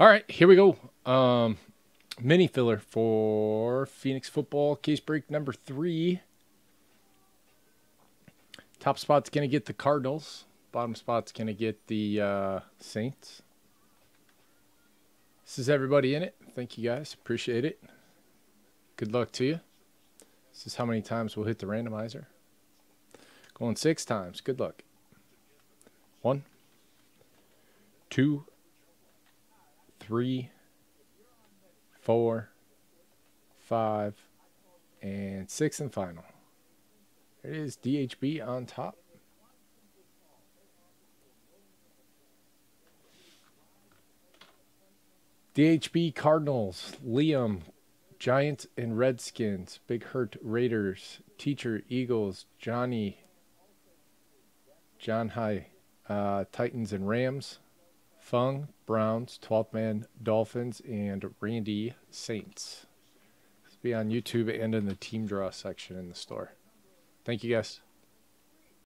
All right, here we go. Um, mini filler for Phoenix football case break number three. Top spot's gonna get the Cardinals. Bottom spot's gonna get the uh, Saints. This is everybody in it. Thank you guys. Appreciate it. Good luck to you. This is how many times we'll hit the randomizer. Going six times. Good luck. One, two, three, four, five, and six and final. There it is DHB on top. DHB Cardinals, Liam, Giants and Redskins, Big Hurt Raiders, Teacher Eagles, Johnny, John High, uh, Titans and Rams, Fung, Browns, 12th Man, Dolphins, and Randy Saints. Will be on YouTube and in the team draw section in the store. Thank you guys.